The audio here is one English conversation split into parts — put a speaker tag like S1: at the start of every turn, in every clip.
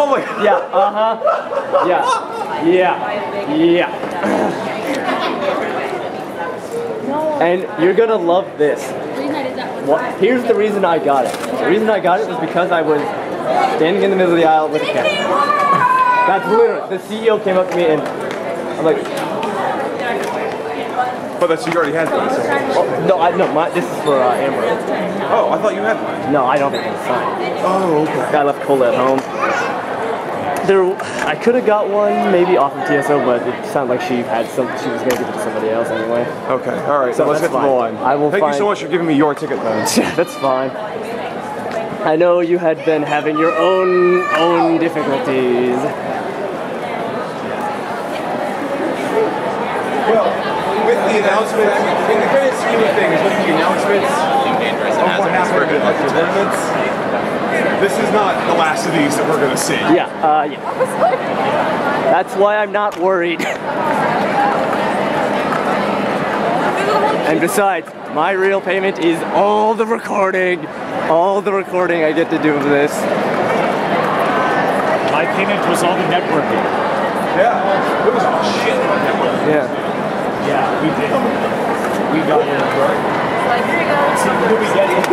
S1: Oh my
S2: Yeah, uh-huh. Yeah. Yeah. Yeah. And you're gonna love this. What, here's the reason I got it. The reason I got it was because I was standing in the middle of the aisle with a cat. That's literally, the CEO came up to me and I'm like,
S1: But that's you already had one. So.
S2: oh, no, I, no, my, this is for uh, Amber.
S1: Oh, I thought you had one.
S2: No, I don't think it's signed.
S1: Oh, okay.
S2: I left Cola at home. There, I could have got one maybe off of TSO, but it sounded like she had some. She was gonna give it to somebody else anyway.
S1: Okay, all right. So
S2: So
S1: let's get to the line.
S2: I will
S1: Thank you so much for giving me your ticket, then.
S2: That's fine. I know you had been having your own own difficulties.
S1: Well, with the announcement, in the grand scheme of things, with the announcements of what happened at the tournaments, this is not the last of these that we're going to see.
S2: Yeah, uh, yeah. That's why I'm not worried. And besides, my real payment is all the recording, all the recording I get to do of this.
S3: My payment was all the networking.
S1: Yeah, it was shit.
S2: Yeah.
S3: Yeah, we did. We got it. Who we get it?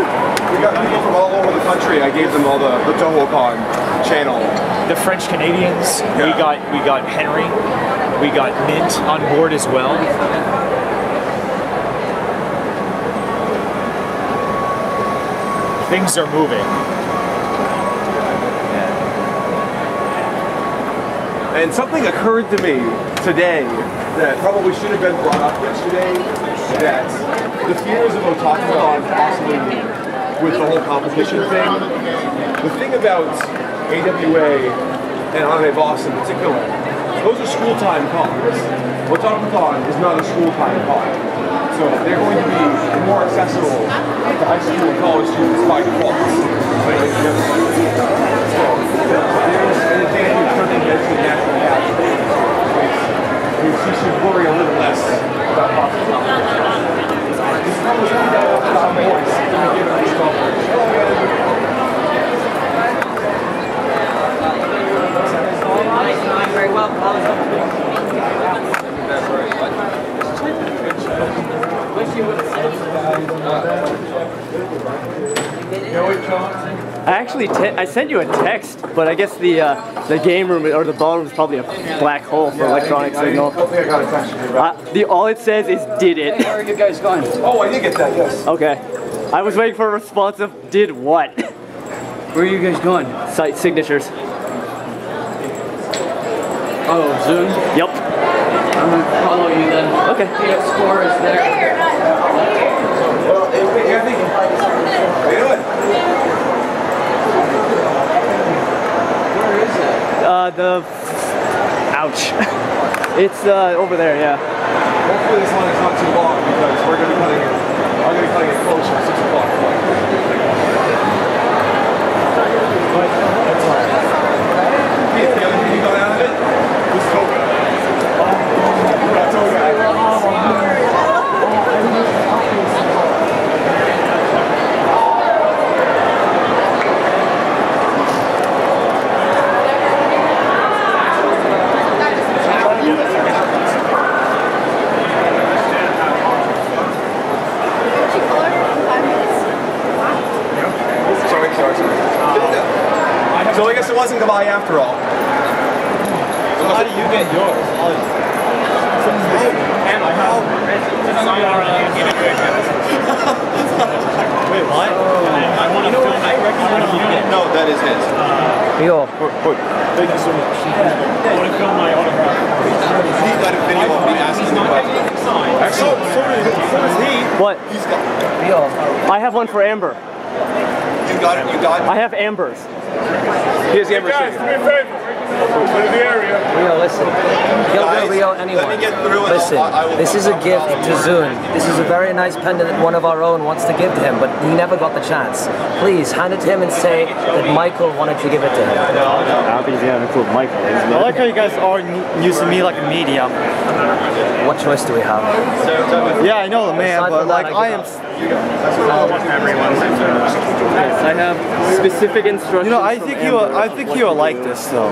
S1: We got people from all over the country. I gave them all the, the TohoCon channel.
S3: The French Canadians. We got we got Henry. We got Mint on board as well. Things are moving.
S1: And something occurred to me today that probably should have been brought up yesterday. That the fears of Otakucon possibly with the whole competition thing. The thing about AWA and Anime Boston in particular, those are school time cons. Otakucon is not a school time con. So they're going to be more accessible to high school and college students by default. So there's an advantage something that's the national average. You should worry a little less about possible. This probably should be out of some voice. Give it a stop.
S4: Very well.
S2: I actually te- I sent you a text, but I guess the uh, the game room or the ballroom is probably a black hole for electronic signal.
S1: Hopefully I got a text.
S2: Uh, the all it says is did it.
S4: Where are you guys going?
S1: Oh, I did get that, yes.
S2: Okay. I was waiting for a response of did what?
S4: Where are you guys going?
S2: Site signatures.
S4: Oh, Zoom.
S2: Yep.
S4: I'm gonna follow you then.
S2: Okay.
S4: The score is there.
S1: How you doing?
S4: Where is it?
S2: Uh, the. Ouch. It's uh, over there, yeah.
S1: Hopefully this line is not too long because we're going to be cutting it. I'm going to be cutting it closer at 6 o'clock. But that's all right. Hey, the other thing you got out of it was Toga. Yeah, Toga. Sorry, sorry, sorry. So I guess it wasn't goodbye after all.
S3: So How do you get yours? Wait, what? I want to film that record.
S1: No, that is his.
S2: Yo.
S3: Thank you so much. I want to film my autograph.
S1: He got a video of me asking him about
S3: So, so, does, so does he.
S2: What?
S1: He's got,
S2: I have one for Amber.
S1: you got it, you got it.
S2: I have Amber's.
S1: Here's the Amber
S3: Guys, do me a favor.
S5: Rio, listen. He'll go Rio anyone. Listen, this is a gift to Zun. This is a very nice pendant that one of our own wants to give to him, but he never got the chance. Please hand it to him and say that Michael wanted to give it to him.
S2: I don't think he's gonna include Michael.
S3: I like how you guys are using me like a medium.
S5: What choice do we have?
S3: Yeah, I know the man,
S5: Aside
S3: but
S5: that,
S3: like
S5: I
S3: I am.
S5: give
S2: I have specific instructions.
S3: You know, I think you will, I think
S2: what
S3: he will like this though.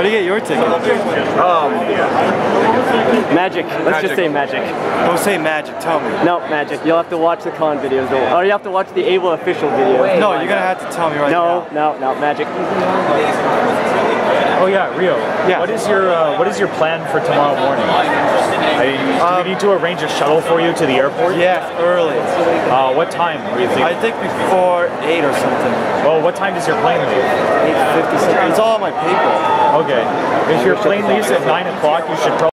S3: How do you get your ticket? Um,
S2: Magic. Let's just say magic.
S3: Don't say magic, tell me.
S2: No, magic. You'll have to watch the con videos, though. or you have to watch the Able official video.
S5: Wait.
S3: No, you're gonna have to tell me right
S2: No,
S3: now.
S2: no, no, no, magic.
S6: Oh yeah, Rio.
S3: Yeah.
S6: What is your uh, What is your plan for tomorrow morning? I, do
S3: Um,
S6: we need to arrange a shuttle for you to the airport?
S3: Yes, early.
S6: Uh, what time were you thinking?
S3: I think before 8 or something.
S6: well, what time does your plane leave?
S3: 8.50 It's all on my paper.
S6: Okay. If your plane leaves at nine o'clock, you should probably.